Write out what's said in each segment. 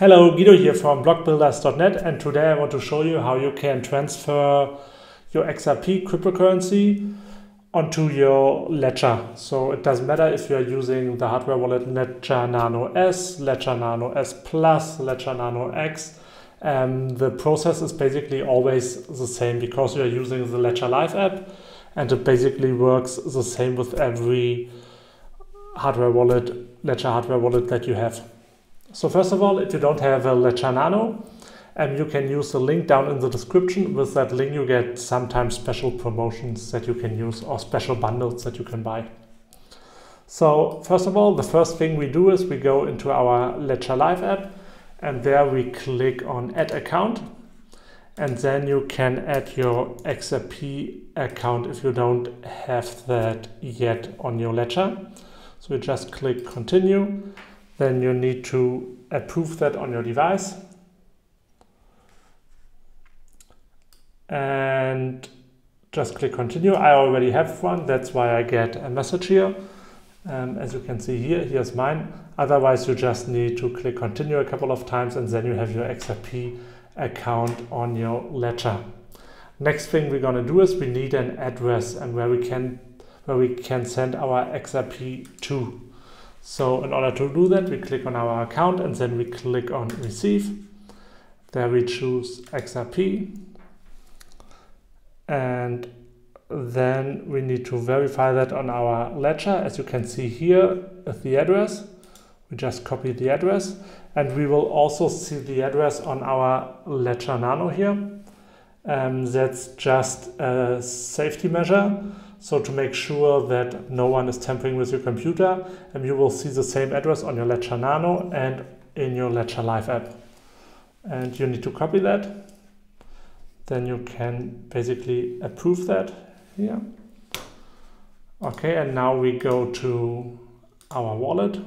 Hello, Guido here from blockbuilders.net and today I want to show you how you can transfer your XRP cryptocurrency onto your ledger. So it doesn't matter if you are using the hardware wallet Ledger Nano S, Ledger Nano S Plus, Ledger Nano X. Um, the process is basically always the same because you are using the Ledger Live app and it basically works the same with every hardware wallet, Ledger hardware wallet that you have. So first of all, if you don't have a Ledger Nano, um, you can use the link down in the description. With that link, you get sometimes special promotions that you can use or special bundles that you can buy. So first of all, the first thing we do is we go into our Ledger Live app and there we click on add account and then you can add your XRP account if you don't have that yet on your Ledger. So you just click continue then you need to approve that on your device. And just click continue. I already have one, that's why I get a message here. Um, as you can see here, here's mine. Otherwise, you just need to click continue a couple of times and then you have your XRP account on your ledger. Next thing we're to do is we need an address and where we can where we can send our XRP to. So in order to do that, we click on our account and then we click on receive. There we choose XRP. And then we need to verify that on our ledger. As you can see here is the address. We just copy the address and we will also see the address on our ledger nano here. Um, that's just a safety measure. So to make sure that no one is tampering with your computer, and you will see the same address on your Ledger Nano and in your Ledger Live app. And you need to copy that. Then you can basically approve that here. Okay, and now we go to our wallet.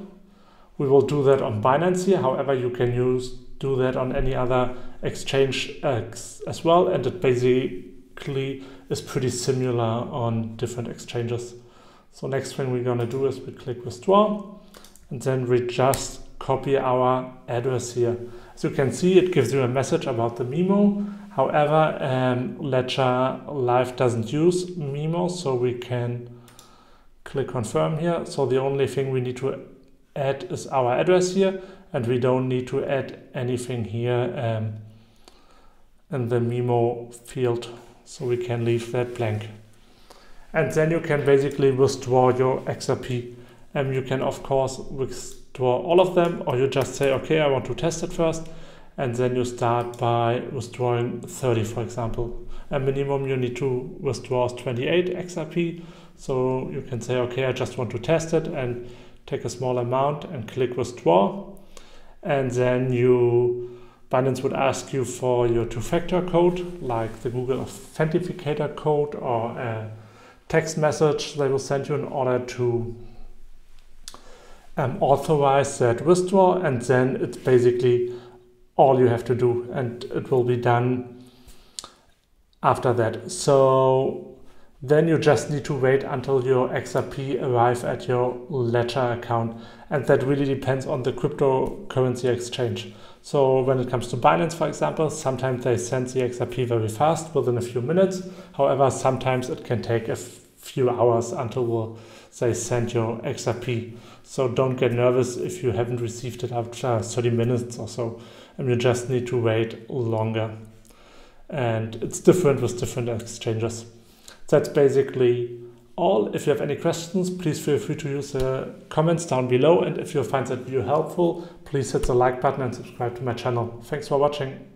We will do that on Binance here. However, you can use do that on any other exchange uh, as well. And it basically is pretty similar on different exchanges. So next thing we're going to do is we click withdraw and then we just copy our address here. As you can see, it gives you a message about the Memo. However, um, Ledger Live doesn't use Memo, so we can click confirm here. So the only thing we need to add is our address here, and we don't need to add anything here um, in the Memo field. So we can leave that blank. And then you can basically withdraw your XRP. And you can of course withdraw all of them or you just say, okay, I want to test it first. And then you start by withdrawing 30, for example. A minimum you need to withdraw is 28 XRP. So you can say, okay, I just want to test it and take a small amount and click withdraw. And then you Binance would ask you for your two-factor code, like the Google Authenticator code or a text message they will send you in order to um, authorize that withdrawal. And then it's basically all you have to do and it will be done after that. So then you just need to wait until your XRP arrive at your Ledger account. And that really depends on the cryptocurrency exchange. So when it comes to Binance, for example, sometimes they send the XRP very fast within a few minutes. However, sometimes it can take a few hours until they send your XRP. So don't get nervous if you haven't received it after 30 minutes or so. And you just need to wait longer. And it's different with different exchanges. That's basically all. If you have any questions, please feel free to use the comments down below. And if you find that video helpful, please hit the like button and subscribe to my channel. Thanks for watching.